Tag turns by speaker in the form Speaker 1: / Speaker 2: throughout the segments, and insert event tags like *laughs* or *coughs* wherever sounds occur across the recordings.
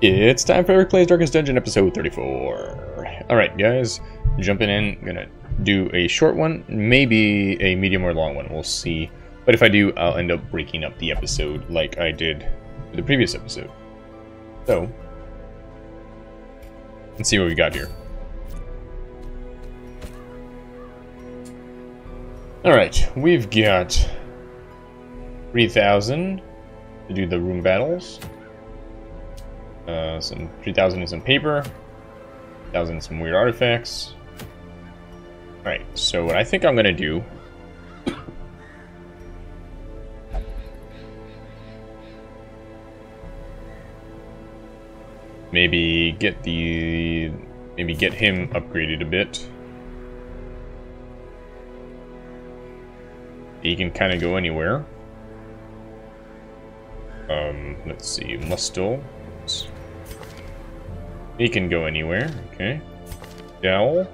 Speaker 1: It's time for Eric Plays Darkest Dungeon episode 34. Alright guys, jumping in, gonna do a short one, maybe a medium or long one, we'll see. But if I do, I'll end up breaking up the episode like I did the previous episode. So, let's see what we got here. Alright, we've got 3,000 to do the room battles. Uh, some 3,000 in some paper. 1,000 in some weird artifacts. Alright, so what I think I'm gonna do... maybe get the... maybe get him upgraded a bit. He can kind of go anywhere. Um, let's see, Mustel. He can go anywhere, okay. Dell.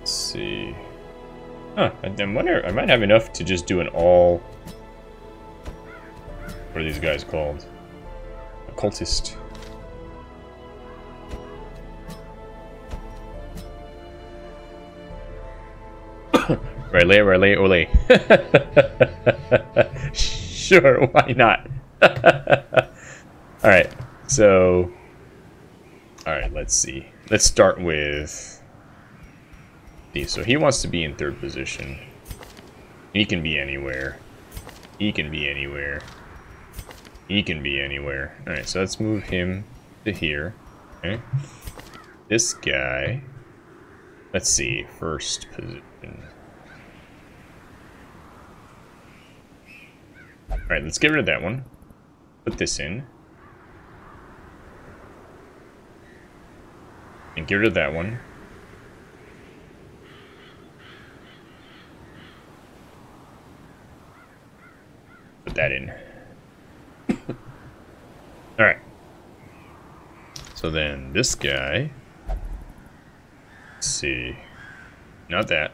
Speaker 1: Let's see. Huh, I wonder, I might have enough to just do an all... What are these guys called? Occultist. *coughs* Relay, relay, ole. *laughs* sure, why not? *laughs* Alright, so... Alright, let's see. Let's start with... So he wants to be in third position. He can be anywhere. He can be anywhere. He can be anywhere. Alright, so let's move him to here. Okay. This guy... Let's see, first position. Alright, let's get rid of that one. Put this in. And get rid of that one. Put that in. *laughs* Alright. So then this guy. Let's see. Not that.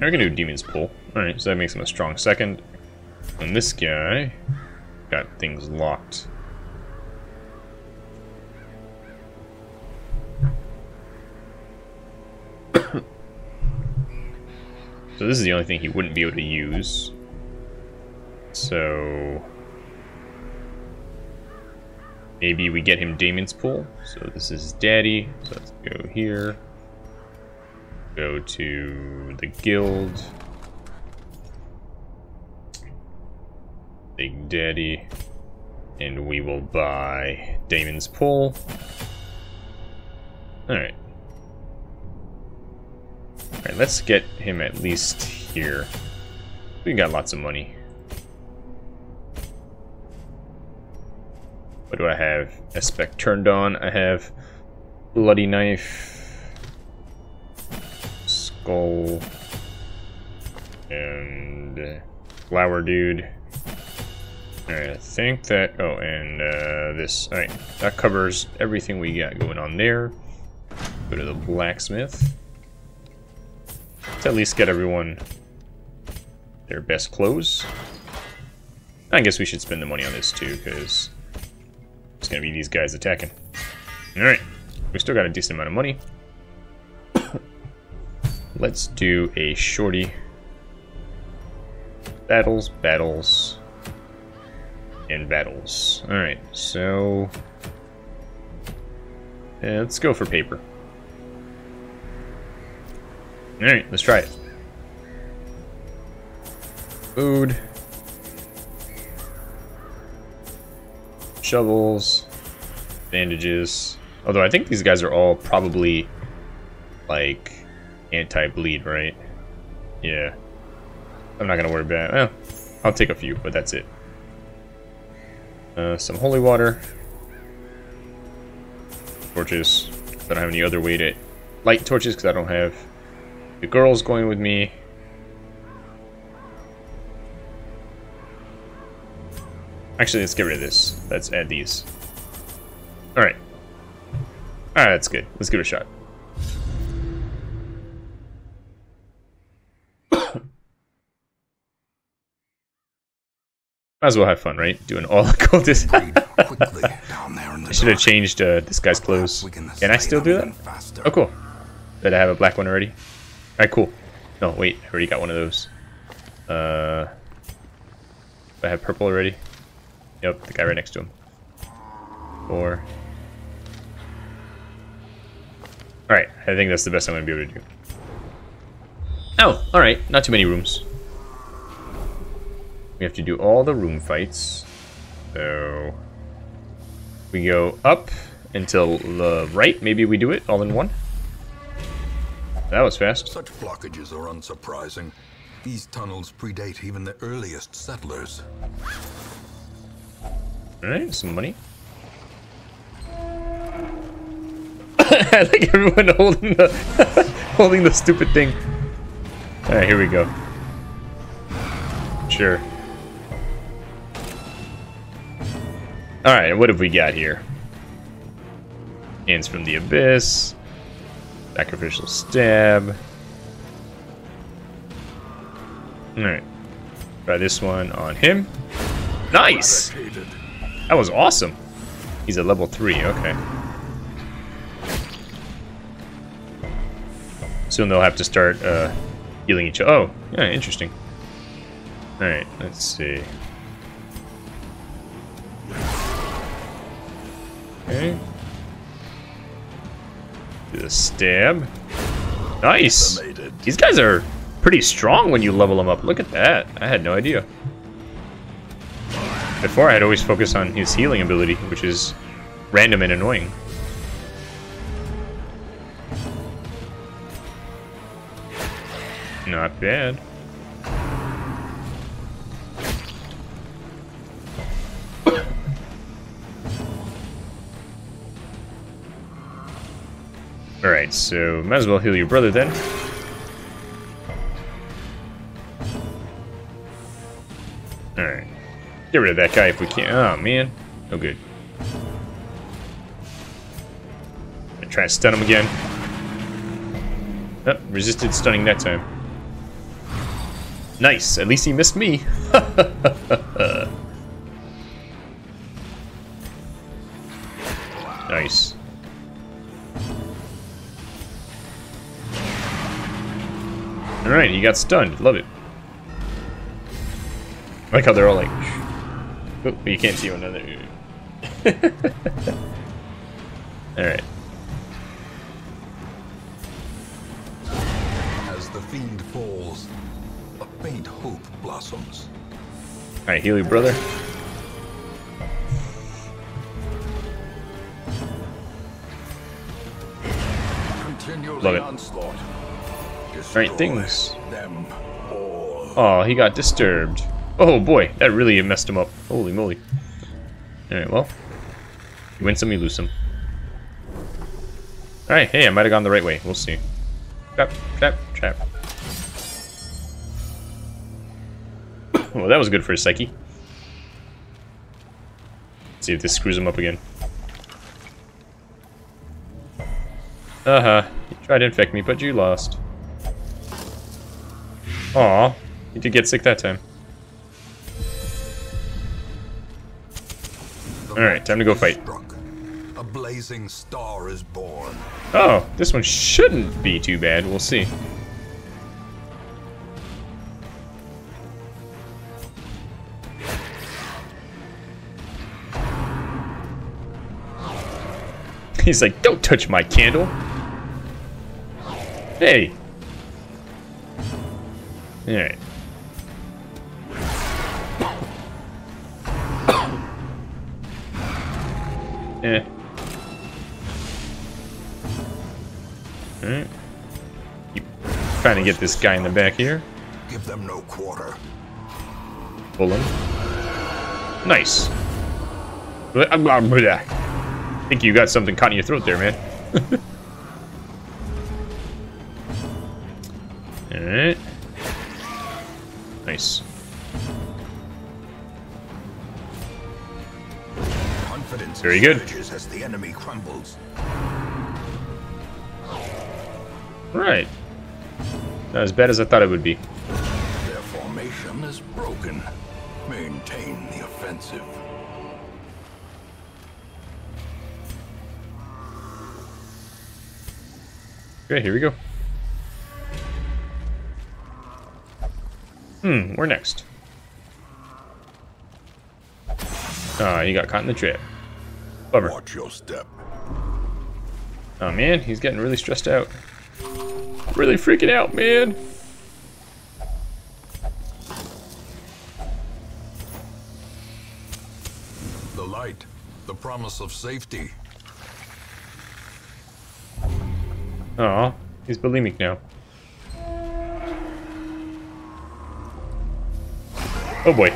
Speaker 1: Now We're gonna do Daemon's Pull. Alright, so that makes him a strong second. And this guy got things locked. *coughs* so this is the only thing he wouldn't be able to use. So... Maybe we get him Daemon's Pull. So this is Daddy. So let's go here. Go to the guild. Daddy. And we will buy Daemon's Pull. Alright. Alright, let's get him at least here. We got lots of money. What do I have? Aspect turned on. I have Bloody Knife skull and flower dude. I think that, oh, and uh, this, alright, that covers everything we got going on there. Go to the blacksmith. To at least get everyone their best clothes. I guess we should spend the money on this too, because it's gonna be these guys attacking. Alright, we still got a decent amount of money. *coughs* Let's do a shorty. Battles, battles, and battles. Alright, so... Yeah, let's go for paper. Alright, let's try it. Food. Shovels. Bandages. Although I think these guys are all probably like anti-bleed, right? Yeah. I'm not gonna worry about it. Well, I'll take a few, but that's it. Uh, some holy water. Torches. I don't have any other way to light torches because I don't have the girls going with me. Actually, let's get rid of this. Let's add these. Alright. Alright, that's good. Let's give it a shot. Might as well have fun, right? Doing all *laughs* the cultists.
Speaker 2: Quickly down there in the *laughs*
Speaker 1: I should have changed uh, this guy's clothes.
Speaker 2: Can
Speaker 1: I still do that? Oh, cool. Did I have a black one already? Alright, cool. No, wait. I already got one of those. Uh, I have purple already. Yep, the guy right next to him. Four. Alright, I think that's the best I'm going to be able to do. Oh, alright. Not too many rooms. We have to do all the room fights. So... We go up until the right. Maybe we do it all in one. That was fast.
Speaker 2: Such blockages are unsurprising. These tunnels predate even the earliest settlers.
Speaker 1: Alright, some money. *coughs* I like everyone *laughs* holding the *laughs* holding the stupid thing. Alright, here we go. Sure. Alright, what have we got here? Hands from the Abyss. Sacrificial Stab. Alright. Try this one on him. Nice! That was awesome. He's at level 3, okay. Soon they'll have to start uh, healing each other. Oh, yeah, interesting. Alright, let's see. Okay. Do the stab. Nice! These guys are pretty strong when you level them up. Look at that. I had no idea. Before, I had always focused on his healing ability, which is random and annoying. Not bad. Alright, so might as well heal your brother then. Alright. Get rid of that guy if we can. Oh, man. No good. I try to stun him again. Oh, resisted stunning that time. Nice. At least he missed me. *laughs* Alright, he got stunned. Love it. I like how they're all like... Oh, you can't see one another. *laughs* Alright.
Speaker 2: As the fiend falls, a faint hope blossoms.
Speaker 1: Alright, heal your brother.
Speaker 2: Continue
Speaker 1: Love
Speaker 2: the
Speaker 1: it.
Speaker 2: onslaught. Destroy
Speaker 1: things. Oh, he got disturbed. Oh boy, that really messed him up. Holy moly. Alright, well. You win some, you lose some. Alright, hey, I might have gone the right way. We'll see. Trap, trap, trap. *coughs* well, that was good for his psyche. Let's see if this screws him up again. Uh-huh. You tried to infect me, but you lost. Aw, you did get sick that time. Alright, time to go fight.
Speaker 2: A blazing star is born.
Speaker 1: Oh, this one shouldn't be too bad. We'll see. He's like, don't touch my candle. Hey. Alright. *coughs* Eh. Alright. Trying to get this guy in the back here.
Speaker 2: Give them no quarter.
Speaker 1: Pull him. Nice. Um, um, uh, I think you got something caught in your throat there, man. *laughs* Alright. Nice.
Speaker 2: Confidence
Speaker 1: Very good.
Speaker 2: as the enemy crumbles.
Speaker 1: Right. Not as bad as I thought it would be.
Speaker 2: Their formation is broken. Maintain the offensive.
Speaker 1: Okay, here we go. Hmm, we're next? Ah, you got caught in the trap. Bummer.
Speaker 2: Watch your step.
Speaker 1: Oh man, he's getting really stressed out. Really freaking out, man.
Speaker 2: The light. The promise of safety.
Speaker 1: Aw, he's bulimic now. Oh boy.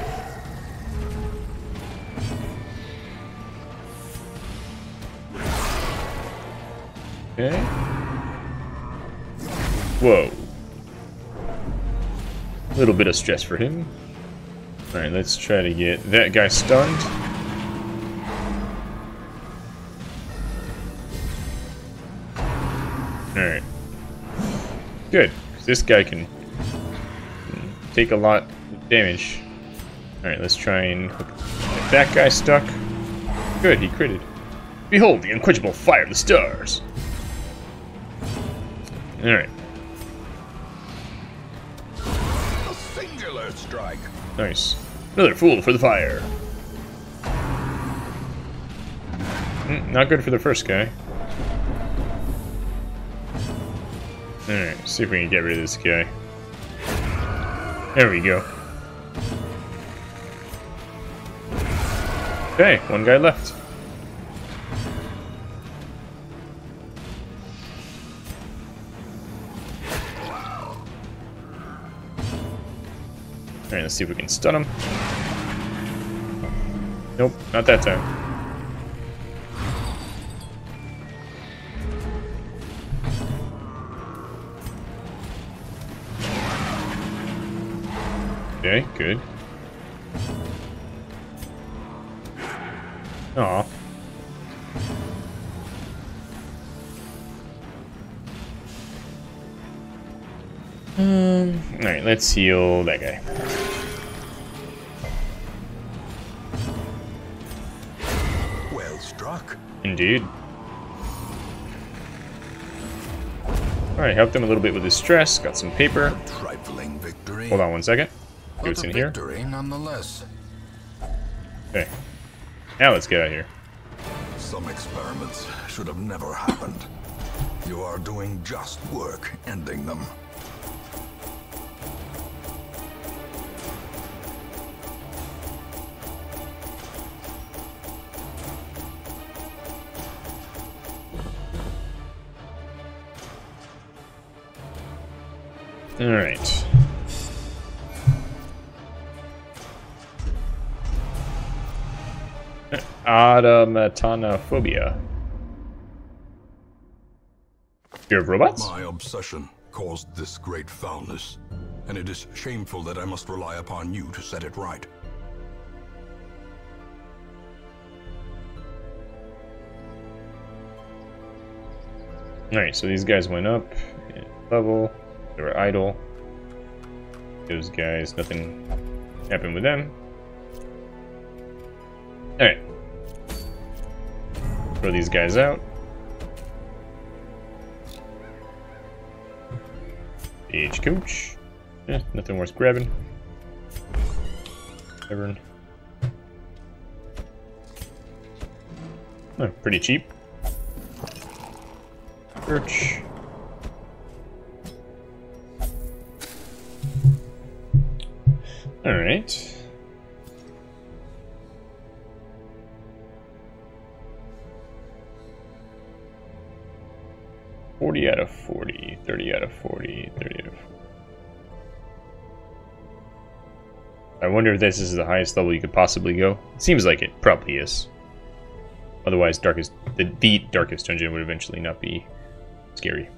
Speaker 1: Okay. Whoa. A little bit of stress for him. Alright, let's try to get that guy stunned. Alright. Good. This guy can take a lot of damage. Alright, let's try and hook get that guy stuck. Good, he critted. Behold the unquenchable fire of the stars. Alright,
Speaker 2: A singular strike.
Speaker 1: nice. Another fool for the fire. Mm, not good for the first guy. Alright, see if we can get rid of this guy. There we go. Okay, one guy left. Alright, let's see if we can stun him. Nope, not that time. Okay, good. Aw. Um, alright, let's heal that guy.
Speaker 2: Well struck.
Speaker 1: Indeed. Alright, helped him a little bit with his stress, got some paper.
Speaker 2: Trifling victory.
Speaker 1: Hold on one second. See what's
Speaker 2: a
Speaker 1: in here.
Speaker 2: victory nonetheless.
Speaker 1: Okay. Now let's get out of here.
Speaker 2: Some experiments should have never happened. You are doing just work ending them.
Speaker 1: Alright. Automatanophobia. Fear of robots?
Speaker 2: My obsession caused this great foulness, and it is shameful that I must rely upon you to set it right.
Speaker 1: Alright, so these guys went up in level. They were idle. Those guys, nothing happened with them. Throw these guys out. Age coach. Eh, nothing worth grabbing. Everyone. Oh, pretty cheap. Church. Alright. 40, 30 out of 40. I wonder if this is the highest level you could possibly go. It seems like it probably is. Otherwise, darkest the, the darkest dungeon would eventually not be scary.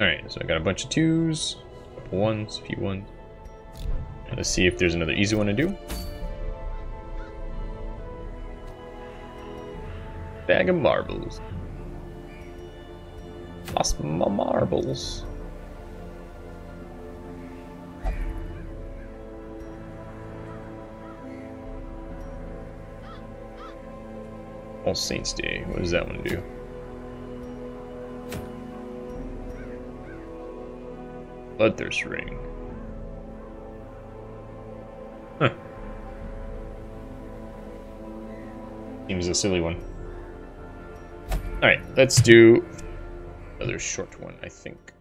Speaker 1: Alright, so I got a bunch of twos, a couple ones, a few ones. Let's see if there's another easy one to do. Bag of marbles. Lost my marbles. All Saints Day. What does that one do? Bloodthirst Ring. Huh. Seems a silly one. Alright, let's do another short one, I think.